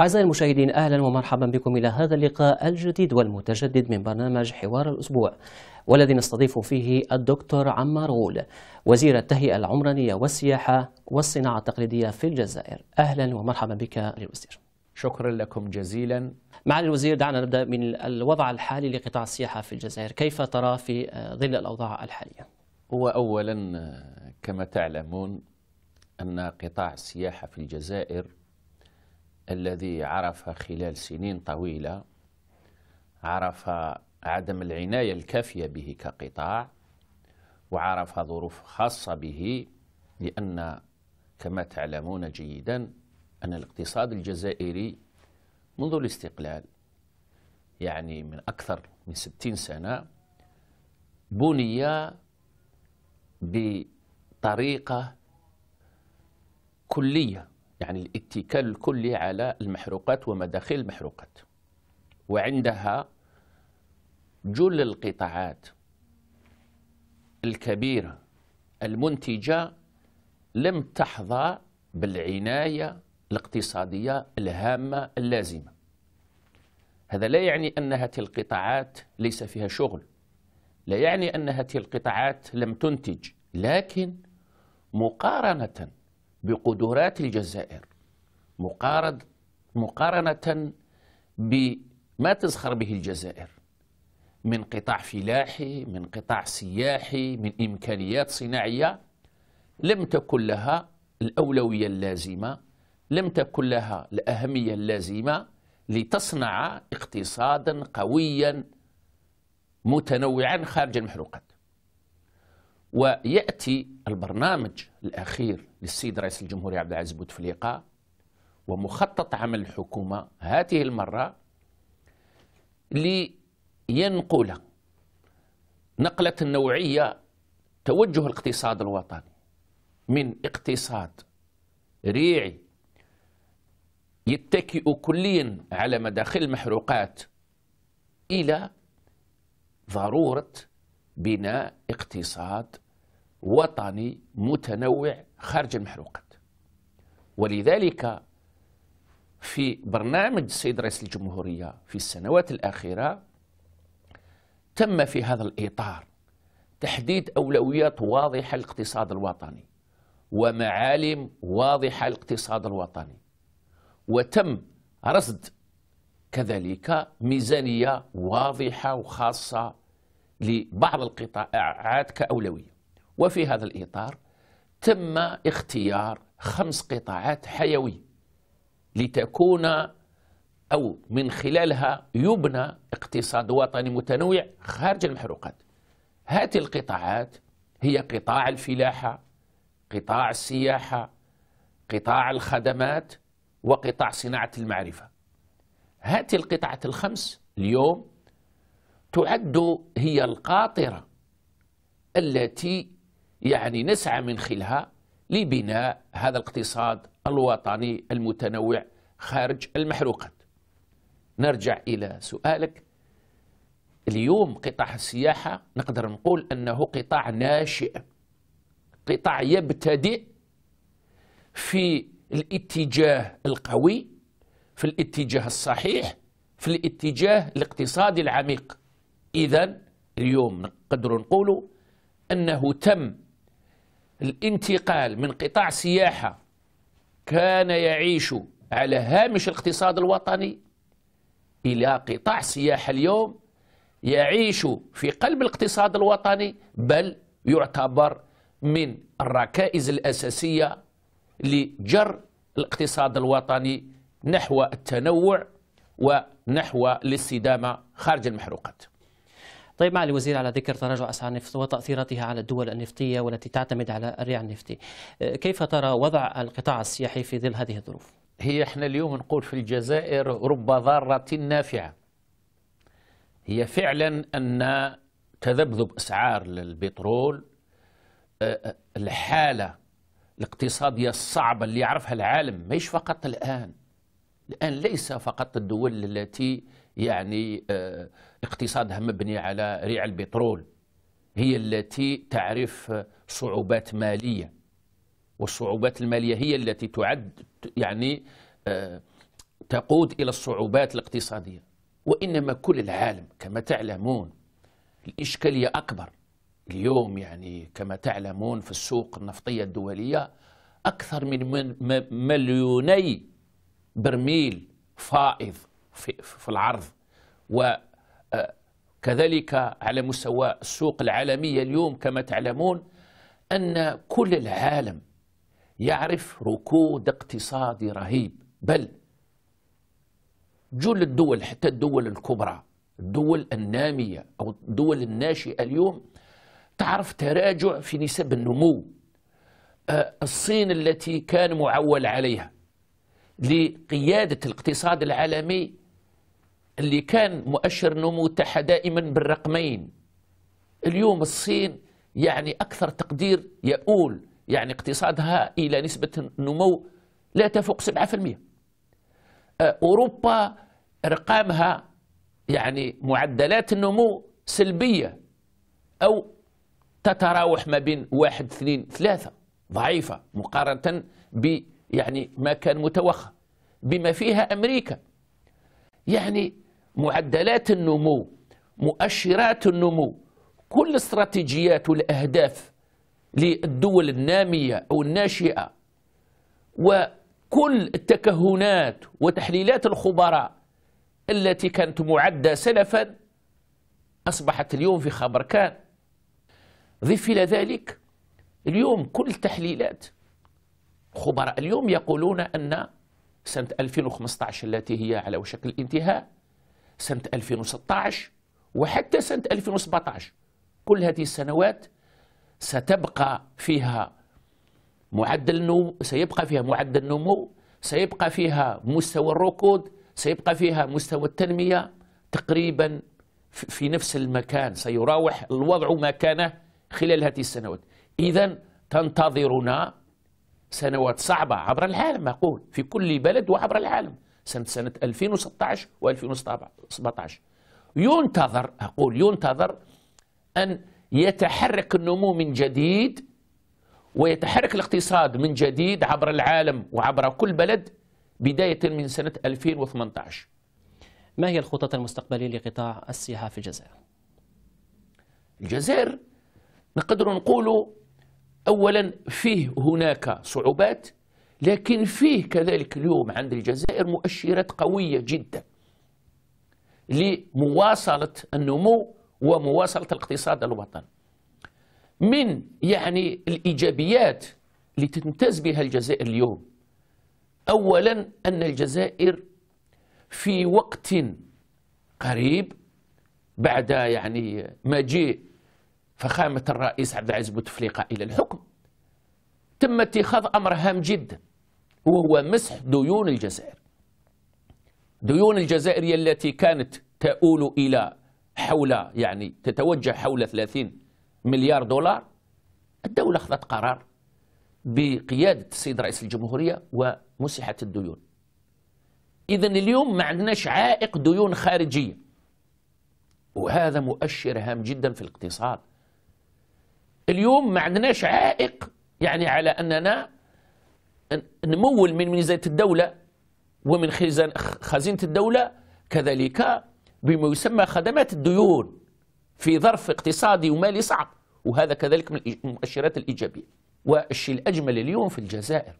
أعزائي المشاهدين أهلا ومرحبا بكم إلى هذا اللقاء الجديد والمتجدد من برنامج حوار الأسبوع والذي نستضيف فيه الدكتور عمار غول وزير التهيئة العمرانية والسياحة والصناعة التقليدية في الجزائر. أهلا ومرحبا بك للوزير شكرا لكم جزيلا. معالي الوزير دعنا نبدأ من الوضع الحالي لقطاع السياحة في الجزائر. كيف ترى في ظل الأوضاع الحالية؟ هو أولا كما تعلمون أن قطاع السياحة في الجزائر الذي عرف خلال سنين طويلة عرف عدم العناية الكافية به كقطاع وعرف ظروف خاصة به لأن كما تعلمون جيدا أن الاقتصاد الجزائري منذ الاستقلال يعني من أكثر من ستين سنة بني بطريقة كلية. يعني الاتكال الكلي على المحروقات ومداخل المحروقات. وعندها جل القطاعات الكبيرة المنتجة لم تحظى بالعناية الاقتصادية الهامة اللازمة. هذا لا يعني أن هذه القطاعات ليس فيها شغل لا يعني أن هذه القطاعات لم تنتج لكن مقارنة بقدرات الجزائر. مقارنة بما تزخر به الجزائر. من قطاع فلاحي من قطاع سياحي من إمكانيات صناعية لم تكن لها الأولوية اللازمة لم تكن لها الأهمية اللازمة لتصنع اقتصادا قويا متنوعا خارج المحروقات. ويأتي البرنامج الأخير للسيد رئيس الجمهورية عبد العزيز بوتفليقة ومخطط عمل الحكومة هذه المرة لينقل نقلة نوعية توجه الاقتصاد الوطني من اقتصاد ريعي يتكئ كليا على مداخل المحروقات إلى ضرورة بناء اقتصاد وطني متنوع خارج المحروقات. ولذلك في برنامج السيد رئيس الجمهورية في السنوات الأخيرة تم في هذا الإطار تحديد أولويات واضحة للاقتصاد الوطني ومعالم واضحة للاقتصاد الوطني. وتم رصد كذلك ميزانية واضحة وخاصة لبعض القطاعات كأولوية. وفي هذا الإطار تم اختيار خمس قطاعات حيوية لتكون أو من خلالها يبنى اقتصاد وطني متنوع خارج المحروقات. هذه القطاعات هي قطاع الفلاحة قطاع السياحة قطاع الخدمات وقطاع صناعة المعرفة. هذه القطاعات الخمس اليوم تعد هي القاطرة التي يعني نسعى من خلالها لبناء هذا الاقتصاد الوطني المتنوع خارج المحروقات. نرجع إلى سؤالك. اليوم قطاع السياحة نقدر نقول أنه قطاع ناشئ قطاع يبتدئ في الاتجاه القوي في الاتجاه الصحيح في الاتجاه الاقتصادي العميق. إذا اليوم نقدر نقول أنه تم الانتقال من قطاع سياحة كان يعيش على هامش الاقتصاد الوطني إلى قطاع سياحة اليوم يعيش في قلب الاقتصاد الوطني بل يعتبر من الركائز الأساسية لجر الاقتصاد الوطني نحو التنوع ونحو الاستدامة خارج المحروقات. طيب معالي الوزير على ذكر تراجع أسعار النفط وتأثيراتها على الدول النفطية والتي تعتمد على الريع النفطي. كيف ترى وضع القطاع السياحي في ظل هذه الظروف؟ هي إحنا اليوم نقول في الجزائر رب ضارة نافعة. هي فعلا أن تذبذب أسعار البترول الحالة الاقتصادية الصعبة اللي يعرفها العالم مش فقط الآن. الآن ليس فقط الدول التي يعني اقتصادها مبني على ريع البترول هي التي تعرف صعوبات مالية. والصعوبات المالية هي التي تعد يعني تقود إلى الصعوبات الاقتصادية. وإنما كل العالم كما تعلمون الإشكالية أكبر. اليوم يعني كما تعلمون في السوق النفطية الدولية أكثر من مليوني برميل فائض في, في العرض. وكذلك على مستوى السوق العالمية اليوم كما تعلمون أن كل العالم يعرف ركود اقتصادي رهيب. بل جل الدول حتى الدول الكبرى الدول النامية أو الدول الناشئة اليوم تعرف تراجع في نسب النمو. آه، الصين التي كان معول عليها لقيادة الاقتصاد العالمي اللي كان مؤشر نمو تحت دائما بالرقمين. اليوم الصين يعني أكثر تقدير يؤول يعني اقتصادها إلى نسبة نمو لا تفوق 7% آه، أوروبا أرقامها يعني معدلات النمو سلبية أو تتراوح ما بين واحد اثنين ثلاثة ضعيفة مقارنة ب يعني ما كان متوخى بما فيها أمريكا. يعني معدلات النمو مؤشرات النمو كل استراتيجيات والأهداف للدول النامية أو الناشئة وكل التكهنات وتحليلات الخبراء التي كانت معدة سلفا أصبحت اليوم في خبر كان. ضف إلى ذلك اليوم كل التحليلات خبراء اليوم يقولون أن سنة 2015 التي هي على وشك الانتهاء سنة 2016 وحتى سنة 2017 كل هذه السنوات ستبقى فيها معدل النمو سيبقى فيها معدل النمو سيبقى فيها مستوى الركود سيبقى فيها مستوى التنمية. تقريبا في نفس المكان سيراوح الوضع ما كان خلال هذه السنوات. إذا تنتظرنا سنوات صعبة عبر العالم أقول في كل بلد وعبر العالم. سنة سنة 2016 و2017 ينتظر أقول ينتظر أن يتحرك النمو من جديد ويتحرك الاقتصاد من جديد عبر العالم وعبر كل بلد بداية من سنة 2018 ما هي الخطط المستقبلية لقطاع السياحة في الجزائر؟ الجزائر نقدر نقول أولا فيه هناك صعوبات لكن فيه كذلك اليوم عند الجزائر مؤشرات قوية جدا لمواصلة النمو ومواصلة الاقتصاد الوطني. من يعني الإيجابيات اللي تمتاز بها الجزائر اليوم أولا أن الجزائر في وقت قريب بعد يعني مجيء فخامة الرئيس عبد العزيز بوتفليقة إلى الحكم تم اتخاذ أمر هام جدا. وهو مسح ديون الجزائر. ديون الجزائر التي كانت تؤول إلى حول يعني تتوجه حول 30 مليار دولار. الدولة أخذت قرار بقيادة السيد رئيس الجمهورية ومسحة الديون. إذا اليوم ما عندناش عائق ديون خارجية. وهذا مؤشر هام جدا في الاقتصاد. اليوم ما عندناش عائق يعني على أننا نمول من ميزانية الدولة ومن خزينة الدولة كذلك بما يسمى خدمات الديون في ظرف اقتصادي ومالي صعب وهذا كذلك من المؤشرات الإيجابية والشيء الأجمل اليوم في الجزائر.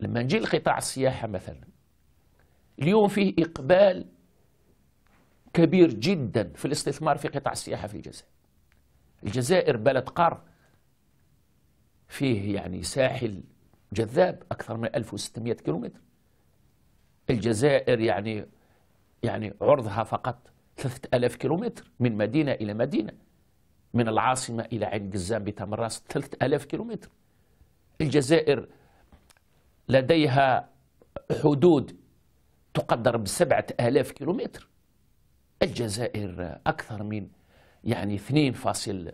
لما نجي لقطاع السياحة مثلا اليوم فيه إقبال كبير جدا في الاستثمار في قطاع السياحة في الجزائر. الجزائر بلد قار فيه يعني ساحل جذاب أكثر من 1600 كيلومتر. الجزائر يعني يعني عرضها فقط 3000 كيلومتر من مدينة إلى مدينة من العاصمة إلى عين قزام بتمراس 3000 كيلومتر. الجزائر لديها حدود تقدر بسبعة آلاف كيلومتر. الجزائر أكثر من يعني 2 فاصل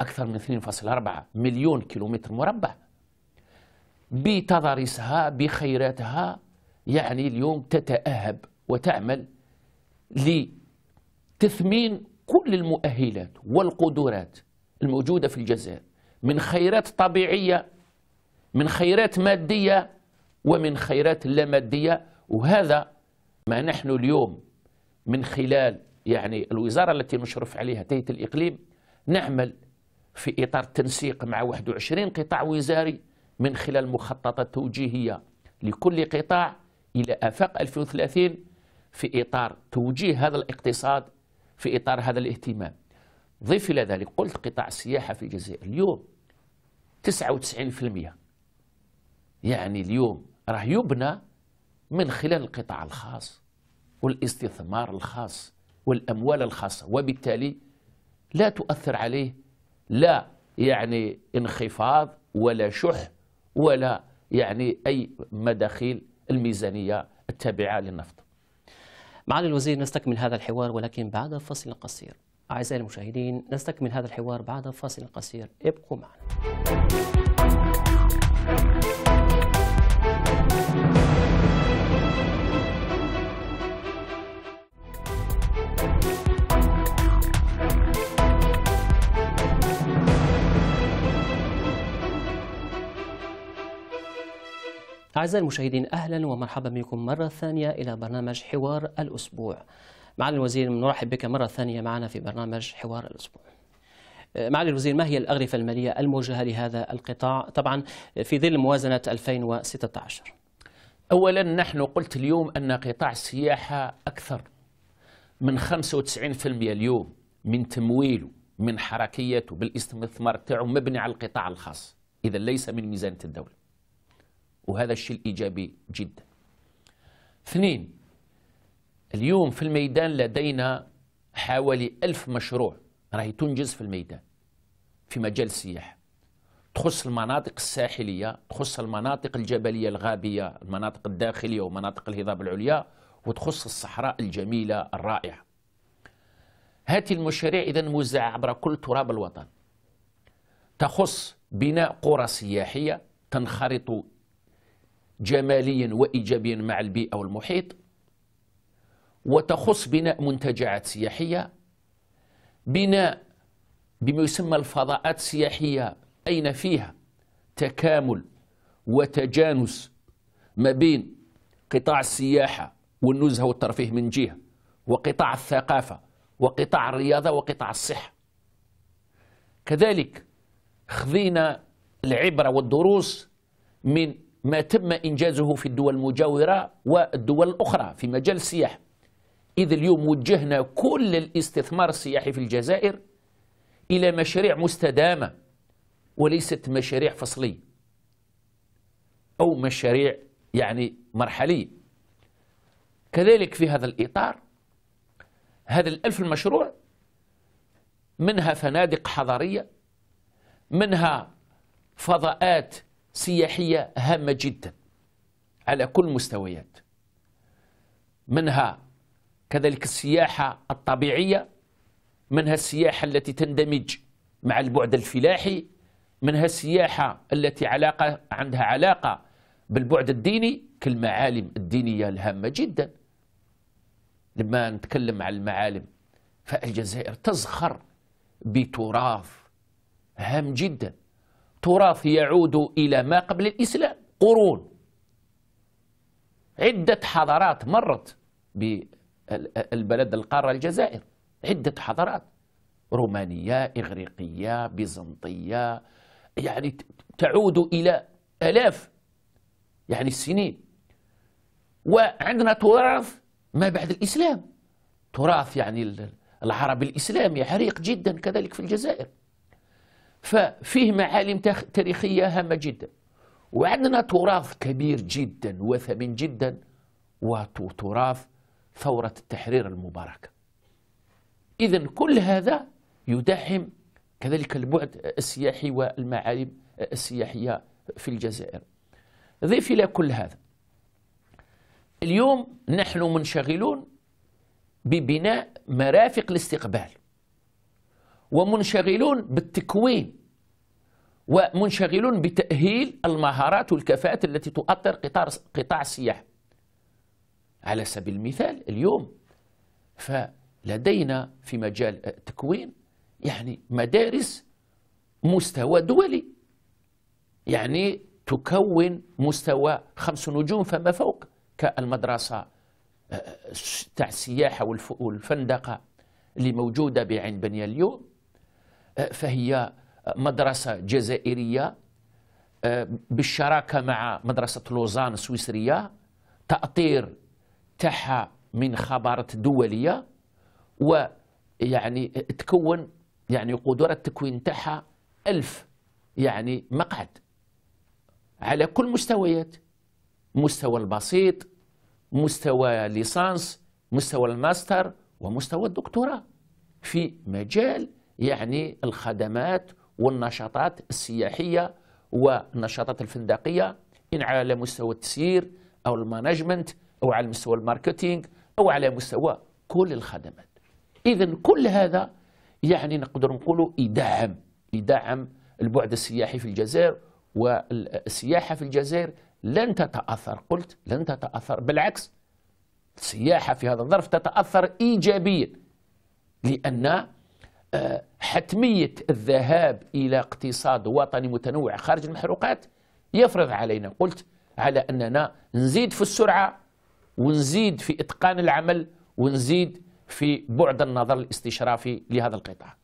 أكثر من 2.4 مليون كيلومتر مربع. بتضاريسها بخيراتها يعني اليوم تتأهب وتعمل لتثمين كل المؤهلات والقدرات الموجودة في الجزائر من خيرات طبيعية من خيرات مادية ومن خيرات لا مادية. وهذا ما نحن اليوم من خلال يعني الوزارة التي نشرف عليها تهيئة الإقليم نعمل في إطار تنسيق مع 21 قطاع وزاري من خلال مخططات توجيهية لكل قطاع إلى آفاق 2030 في إطار توجيه هذا الاقتصاد في إطار هذا الاهتمام. ضيف إلى ذلك قلت قطاع السياحة في الجزائر اليوم 99% يعني اليوم راه يبنى من خلال القطاع الخاص والاستثمار الخاص والأموال الخاصة وبالتالي لا تؤثر عليه لا يعني انخفاض ولا شح ولا يعني أي مداخيل الميزانية التابعة للنفط. معالي الوزير نستكمل هذا الحوار ولكن بعد فصل قصير. أعزائي المشاهدين نستكمل هذا الحوار بعد فاصل قصير. ابقوا معنا. أعزائي المشاهدين أهلا ومرحبا بكم مرة ثانية إلى برنامج حوار الأسبوع. معالي الوزير نرحب بك مرة ثانية معنا في برنامج حوار الأسبوع. معالي الوزير ما هي الأغرفة المالية الموجهة لهذا القطاع؟ طبعا في ظل موازنة 2016 أولا نحن قلت اليوم أن قطاع السياحة أكثر من 95% اليوم من تمويله من حركيته بالاستثمار تاعو مبني على القطاع الخاص. إذا ليس من ميزانية الدولة. وهذا الشيء الإيجابي جدا. اثنين اليوم في الميدان لدينا حوالي ألف مشروع راهي تنجز في الميدان في مجال السياحة. تخص المناطق الساحلية تخص المناطق الجبلية الغابية المناطق الداخلية ومناطق الهضاب العليا وتخص الصحراء الجميلة الرائعة. هذه المشاريع إذا موزعة عبر كل تراب الوطن. تخص بناء قرى سياحية تنخرط جماليا وإيجابيا مع البيئة والمحيط وتخص بناء منتجعات سياحية بناء بما يسمى الفضاءات السياحية. أين فيها؟ تكامل وتجانس ما بين قطاع السياحة والنزهة والترفيه من جهة وقطاع الثقافة وقطاع الرياضة وقطاع الصحة. كذلك خذينا العبرة والدروس من ما تم إنجازه في الدول المجاورة والدول الأخرى في مجال السياحة إذ اليوم وجهنا كل الاستثمار السياحي في الجزائر إلى مشاريع مستدامة وليست مشاريع فصلية أو مشاريع يعني مرحلية. كذلك في هذا الإطار هذا الألف المشروع منها فنادق حضارية منها فضاءات سياحية هامة جدا على كل المستويات منها كذلك السياحة الطبيعية منها السياحة التي تندمج مع البعد الفلاحي منها السياحة التي علاقة عندها علاقة بالبعد الديني كالمعالم الدينية الهامة جدا. لما نتكلم عن المعالم فالجزائر تزخر بتراث هام جدا. تراث يعود إلى ما قبل الإسلام قرون. عدة حضارات مرت بالبلد القارة الجزائر. عدة حضارات. رومانية إغريقية بيزنطية يعني تعود إلى آلاف يعني السنين. وعندنا تراث ما بعد الإسلام. تراث يعني العربي الإسلامي عريق جدا كذلك في الجزائر. ففيه معالم تاريخية هامة جدا. وعندنا تراث كبير جدا وثمين جدا وتراث ثورة التحرير المباركة. إذا كل هذا يدعم كذلك البعد السياحي والمعالم السياحية في الجزائر. ضيف إلى كل هذا اليوم نحن منشغلون ببناء مرافق الاستقبال. ومنشغلون بالتكوين ومنشغلون بتأهيل المهارات والكفاءات التي تؤطر قطاع قطاع السياحة. على سبيل المثال اليوم فلدينا في مجال التكوين يعني مدارس مستوى دولي يعني تكون مستوى خمس نجوم فما فوق كالمدرسة آه، تاع السياحة والفندقة اللي موجودة بعين بنيا اليوم. آه، فهي مدرسة جزائرية آه، بالشراكة مع مدرسة لوزان السويسرية تأطير تاعها من خبرات دولية ويعني تكون يعني قدرة التكوين تاعها ألف يعني مقعد. على كل مستويات مستوى البسيط مستوى ليسانس مستوى الماستر ومستوى الدكتوراه في مجال يعني الخدمات والنشاطات السياحية والنشاطات الفندقية إن على مستوى التسيير أو ال management أو على مستوى ال marketing أو على مستوى كل الخدمات. إذا كل هذا يعني نقدر نقول يدعم يدعم البعد السياحي في الجزائر والسياحة في الجزائر. لن تتأثر قلت لن تتأثر بالعكس السياحة في هذا الظرف تتأثر إيجابيا لأن حتمية الذهاب إلى اقتصاد وطني متنوع خارج المحروقات يفرض علينا. قلت على أننا نزيد في السرعة ونزيد في إتقان العمل ونزيد في بعد النظر الاستشرافي لهذا القطاع.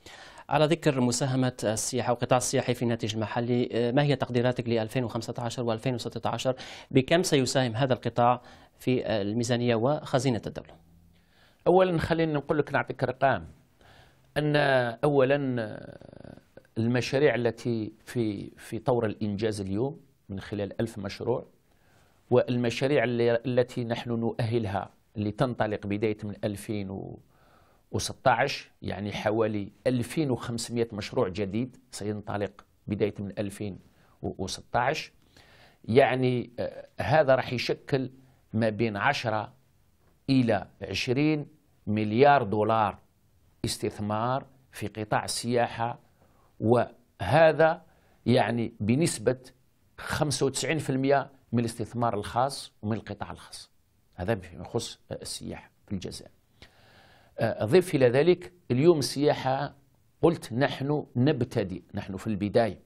على ذكر مساهمة السياحة والقطاع السياحي في الناتج المحلي آه، ما هي تقديراتك ل 2015 و2016 بكم سيساهم هذا القطاع في الميزانية وخزينة الدولة؟ أولا خلينا نقول لك نعطيك أرقام أن أولا المشاريع التي في في طور الإنجاز اليوم من خلال ألف مشروع والمشاريع التي نحن نؤهلها لتنطلق بداية من 2016 يعني حوالي 2500 مشروع جديد سينطلق بداية من 2016 يعني آه، هذا راح يشكل ما بين 10 إلى 20 مليار دولار استثمار في قطاع السياحة وهذا يعني بنسبة 95% من الاستثمار الخاص ومن القطاع الخاص. هذا فيما يخص السياحة في الجزائر. أضيف إلى ذلك اليوم السياحة قلت نحن نبتدئ نحن في البداية.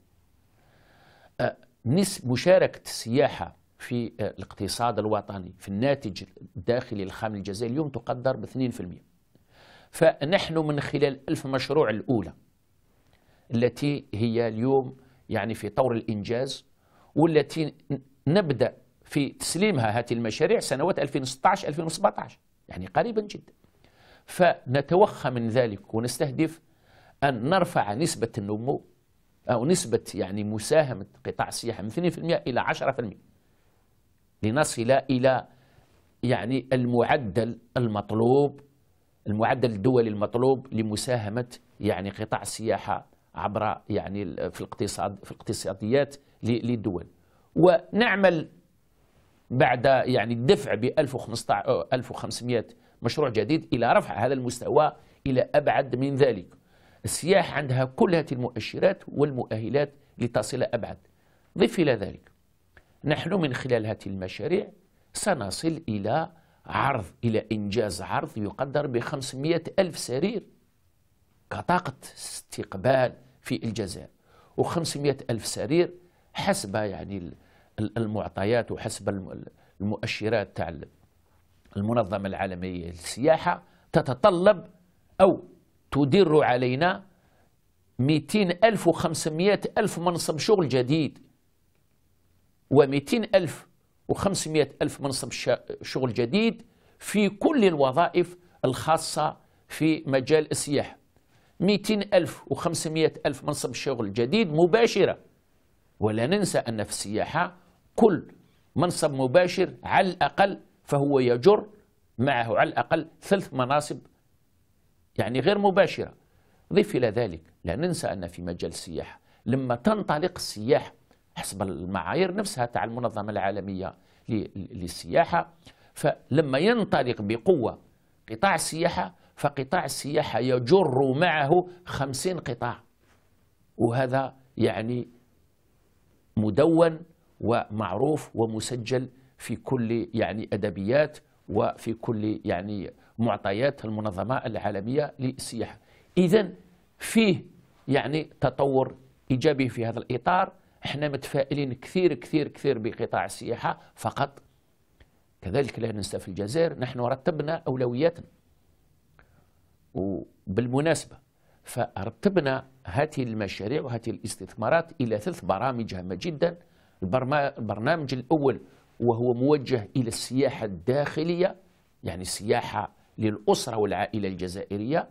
مشاركة السياحة في الاقتصاد الوطني في الناتج الداخلي الخام الجزائري اليوم تقدر ب 2% فنحن من خلال ألف مشروع الأولى التي هي اليوم يعني في طور الإنجاز والتي نبدأ في تسليمها هذه المشاريع سنوات 2016-2017 يعني قريبا جدا. فنتوخى من ذلك ونستهدف أن نرفع نسبة النمو أو نسبة يعني مساهمة قطاع السياحة من 2% إلى 10% لنصل إلى يعني المعدل المطلوب المعدل الدولي المطلوب لمساهمة يعني قطاع السياحة عبر يعني في الاقتصاد في الاقتصاديات للدول. ونعمل بعد يعني الدفع ب 1500 مشروع جديد إلى رفع هذا المستوى إلى أبعد من ذلك. السياحة عندها كل هذه المؤشرات والمؤهلات لتصل أبعد. ضف إلى ذلك نحن من خلال هذه المشاريع سنصل إلى عرض إلى إنجاز عرض يقدر ب 500 ألف سرير كطاقة استقبال في الجزائر. و500 ألف سرير حسب يعني المعطيات وحسب المؤشرات تاع المنظمة العالمية للسياحة تتطلب أو تدر علينا 200 ألف و500 ألف منصب شغل جديد. و200 ألف و500 ألف منصب شغل جديد في كل الوظائف الخاصة في مجال السياحة. 200 ألف و500 ألف منصب شغل جديد مباشرة. ولا ننسى أن في السياحة كل منصب مباشر على الأقل فهو يجر معه على الأقل ثلاث مناصب يعني غير مباشرة. ضيف إلى ذلك لا ننسى أن في مجال السياحة لما تنطلق السياحة حسب المعايير نفسها تاع المنظمة العالمية للسياحة. فلما ينطلق بقوة قطاع السياحة فقطاع السياحة يجر معه خمسين قطاع. وهذا يعني مدون ومعروف ومسجل في كل يعني أدبيات وفي كل يعني معطيات المنظمة العالمية للسياحة. إذا فيه يعني تطور إيجابي في هذا الإطار. إحنا متفائلين كثير كثير كثير بقطاع السياحة فقط. كذلك لا ننسى في الجزائر نحن رتبنا أولوياتنا. وبالمناسبة فرتبنا هذه المشاريع وهذه الاستثمارات إلى ثلاث برامج هامة جدا. البرنامج الأول وهو موجه إلى السياحة الداخلية يعني السياحة للأسرة والعائلة الجزائرية.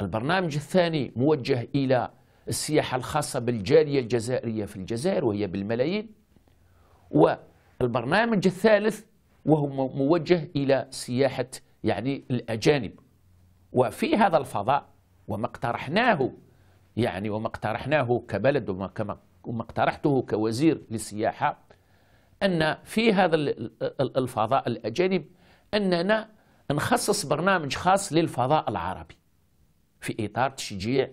البرنامج الثاني موجه إلى السياحة الخاصة بالجالية الجزائرية في الجزائر وهي بالملايين. والبرنامج الثالث وهو موجه إلى سياحة يعني الأجانب. وفي هذا الفضاء وما اقترحناه يعني وما اقترحناه كبلد وما, اقترحته كوزير للسياحة أن في هذا الفضاء الأجانب أننا نخصص برنامج خاص للفضاء العربي في إطار تشجيع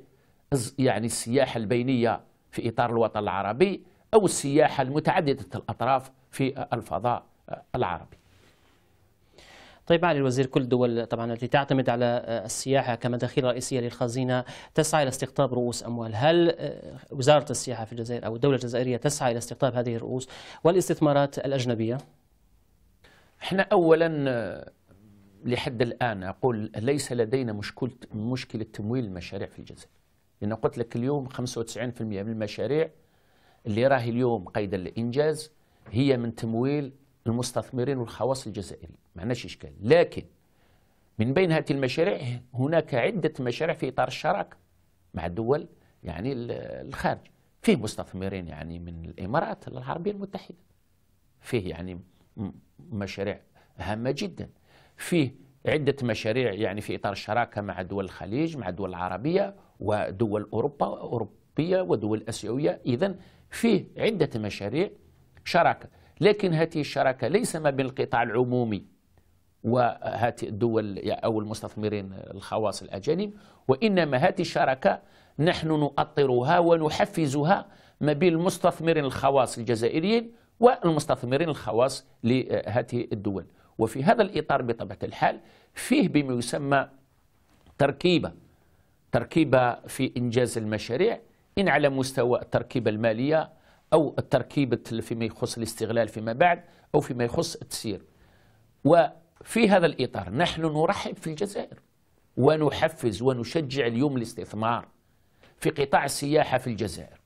يعني السياحة البينية في إطار الوطن العربي أو السياحة المتعددة الأطراف في الفضاء العربي. طيب معالي الوزير كل الدول طبعا التي تعتمد على السياحة كمداخيل رئيسية للخزينة تسعى إلى استقطاب رؤوس أموال. هل وزارة السياحة في الجزائر أو الدولة الجزائرية تسعى إلى استقطاب هذه الرؤوس والاستثمارات الأجنبية؟ إحنا أولا لحد الآن أقول ليس لدينا مشكلة مشكلة تمويل المشاريع في الجزائر. لأن قلت لك اليوم 95% من المشاريع اللي راهي اليوم قيد الإنجاز هي من تمويل المستثمرين والخواص الجزائريين. ما عندناش إشكال. لكن من بين هذه المشاريع هناك عدة مشاريع في إطار الشراكة مع الدول يعني الخارج. فيه مستثمرين يعني من الإمارات العربية المتحدة. فيه يعني مشاريع هامة جدا. فيه عدة مشاريع يعني في إطار الشراكة مع دول الخليج مع الدول العربية ودول أوروبا أوروبية ودول أسيوية. إذا فيه عدة مشاريع شراكة. لكن هذه الشراكة ليس ما بين القطاع العمومي وهذه الدول أو المستثمرين الخواص الأجانب وإنما هذه الشراكة نحن نؤطرها ونحفزها ما بين المستثمرين الخواص الجزائريين والمستثمرين الخواص لهذه الدول. وفي هذا الإطار بطبيعة الحال فيه بما يسمى تركيبة تركيبة في إنجاز المشاريع إن على مستوى التركيبة المالية أو التركيبة فيما يخص الاستغلال فيما بعد أو فيما يخص التسيير. وفي هذا الإطار نحن نرحب في الجزائر ونحفز ونشجع اليوم الاستثمار في قطاع السياحة في الجزائر.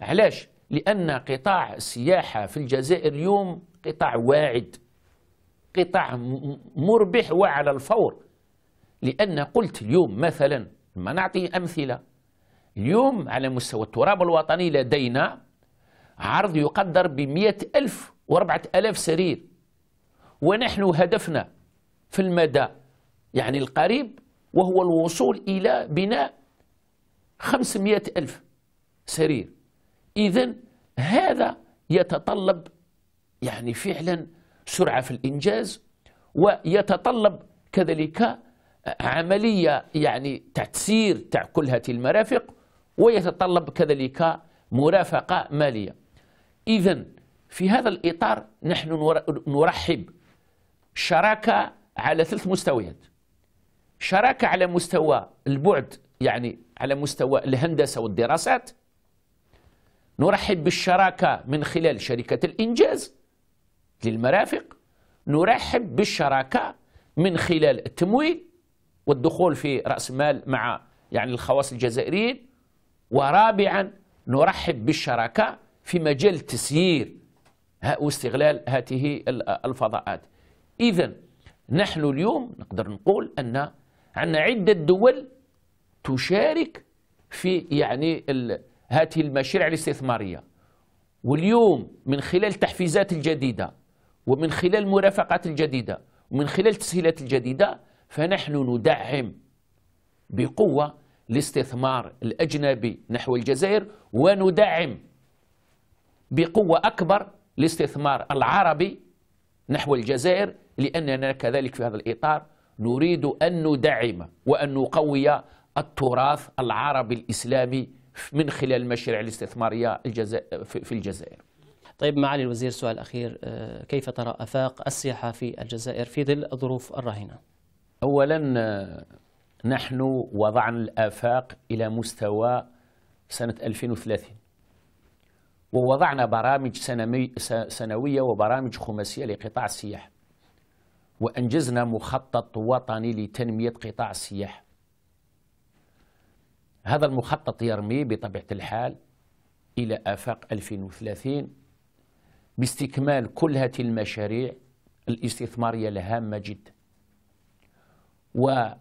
علاش؟ لأن قطاع السياحة في الجزائر اليوم قطاع واعد قطاع مربح وعلى الفور. لأن قلت اليوم مثلا ما نعطي أمثلة. اليوم على مستوى التراب الوطني لدينا عرض يقدر بمئة ألف وأربعة ألاف سرير. ونحن هدفنا في المدى يعني القريب وهو الوصول إلى بناء خمسمائة ألف سرير. إذا هذا يتطلب يعني فعلا سرعة في الإنجاز ويتطلب كذلك عملية يعني تسيير تاع كل هذه المرافق ويتطلب كذلك مرافقة مالية. إذا في هذا الإطار نحن نرحب شراكة على ثلاث مستويات. شراكة على مستوى البعد يعني على مستوى الهندسة والدراسات. نرحب بالشراكة من خلال شركة الإنجاز للمرافق. نرحب بالشراكة من خلال التمويل. والدخول في رأس مال مع يعني الخواص الجزائريين. ورابعا نرحب بالشراكة في مجال تسيير واستغلال هذه الفضاءات. إذا نحن اليوم نقدر نقول أن عندنا عدة دول تشارك في يعني هذه المشاريع الاستثمارية. واليوم من خلال التحفيزات الجديدة ومن خلال المرافقات الجديدة ومن خلال التسهيلات الجديدة فنحن ندعم بقوة الاستثمار الأجنبي نحو الجزائر وندعم بقوة أكبر الاستثمار العربي نحو الجزائر لأننا كذلك في هذا الإطار نريد أن ندعم وأن نقوي التراث العربي الإسلامي من خلال المشاريع الاستثمارية في الجزائر. طيب معالي الوزير سؤال أخير. آه، كيف ترى أفاق السياحة في الجزائر في ظل الظروف الراهنة أولا آه، نحن وضعنا الآفاق إلى مستوى سنة 2030 ووضعنا برامج سنوية وبرامج خماسية لقطاع السياحة وأنجزنا مخطط وطني لتنمية قطاع السياحة هذا المخطط يرمي بطبيعة الحال إلى آفاق 2030 باستكمال كل هذه المشاريع الاستثمارية الهامة جدا. وبعد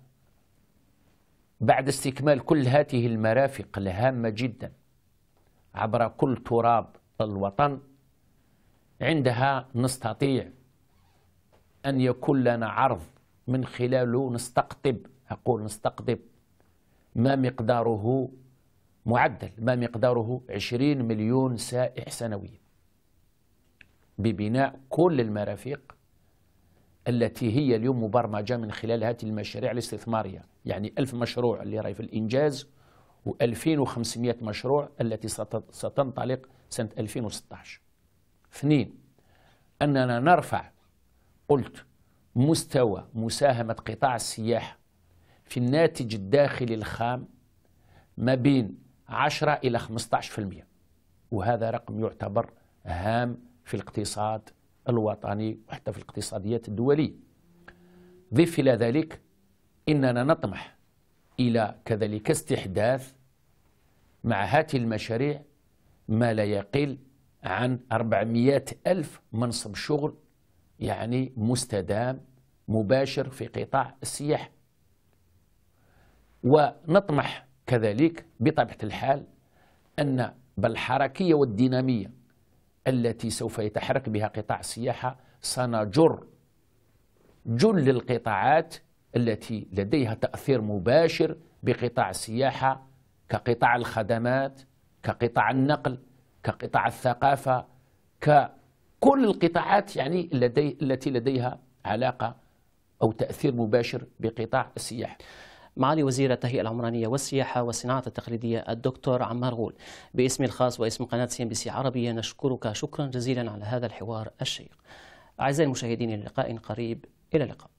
استكمال كل هذه المرافق الهامة جدا عبر كل تراب الوطن عندها نستطيع أن يكون لنا عرض من خلاله نستقطب أقول نستقطب ما مقداره معدل ما مقداره 20 مليون سائح سنويا ببناء كل المرافق التي هي اليوم مبرمجة من خلال هذه المشاريع الاستثمارية. يعني ألف مشروع اللي راهي في الإنجاز و2500 مشروع التي ستنطلق سنة 2016 اثنين أننا نرفع قلت مستوى مساهمة قطاع السياحة في الناتج الداخلي الخام ما بين 10 إلى 15% وهذا رقم يعتبر هام في الاقتصاد الوطني وحتى في الاقتصاديات الدولية. ضيف إلى ذلك إننا نطمح إلى كذلك استحداث مع هذه المشاريع ما لا يقل عن 400 ألف منصب شغل يعني مستدام مباشر في قطاع السياحة ونطمح كذلك بطبيعة الحال أن بالحركية والدينامية التي سوف يتحرك بها قطاع السياحة سنجر جل القطاعات التي لديها تأثير مباشر بقطاع السياحة كقطاع الخدمات كقطاع النقل كقطاع الثقافة ككل القطاعات يعني التي لديها علاقة أو تأثير مباشر بقطاع السياحة. معالي وزير التهيئة العمرانية والسياحة والصناعة التقليدية الدكتور عمار غول. باسمي الخاص واسم قناة CNBC عربية نشكرك. شكرا جزيلا على هذا الحوار الشيق. أعزائي المشاهدين لقاء قريب. إلى اللقاء.